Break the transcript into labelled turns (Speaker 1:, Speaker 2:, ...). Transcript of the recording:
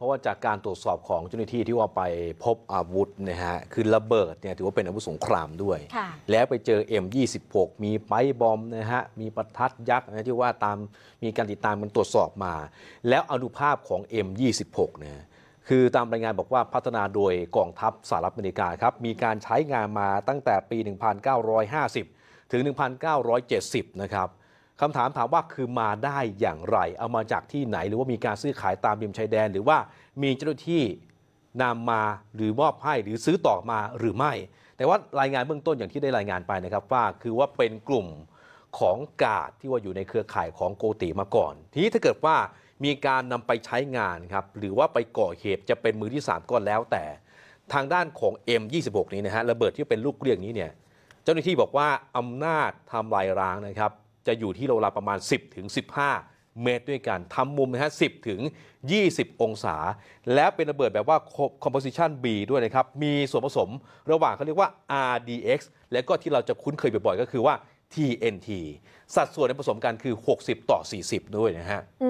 Speaker 1: เพราะว่าจากการตรวจสอบของเจ้าหน้าที่ที่ว่าไปพบอาวุธนะฮะคือระเบิดเนี่ยถือว่าเป็นอาวุธสงครามด้วย
Speaker 2: ค่ะ
Speaker 1: แล้วไปเจอ M26 มีไปบอมนะฮะมีประทัดยักษ์นะที่ว่าตามมีการติดตามมันตรวจสอบมา แล้วอนุภาพของ M26 เนี่ยคือตามรายงานบอกว่าพัฒนาโดยกองทัพสหรัฐอเมริกาครับ มีการใช้งานมาตั้งแต่ปี 1950 ถึง 1970 นะครับ คำถามถามว่าคือมาได้อย่างไร เอามาจากที่ไหน หรือว่ามีการซื้อขายตามริมชายแดน หรือว่ามีเจ้าหน้าที่นำมาหรือมอบให้หรือซื้อต่อมาหรือไม่ แต่ว่ารายงานเบื้องต้นอย่างที่ได้รายงานไปนะครับว่าคือว่าเป็นกลุ่มของกาดที่ว่าอยู่ในเครือข่ายของโกติมาก่อน ทีนี้ถ้าเกิดว่ามีการนำไปใช้งานครับหรือว่าไปก่อเหตุจะเป็นมือที่ 3 ก็แล้วแต่ ทางด้านของ M26 นี้นะฮะระเบิดที่เป็นลูกเกลียงนี้เนี่ยเจ้าหน้าที่บอกว่าอำนาจทำลายร้างนะครับ จะอยู่ที่โลละประมาณ 10ถึง15 เมตรด้วยกันทำมุมนะฮะ10ถึง 20 องศา แล้วเป็นระเบิดแบบว่า composition B ด้วยนะครับ มีส่วนผสมระหว่างเขาเรียกว่า RDX และก็ที่เราจะคุ้นเคยบ่อยๆ ก็คือว่า TNT สัดส่วนในผสมกันคือ 60 ต่อ 40 ด้วยนะฮะ
Speaker 2: อื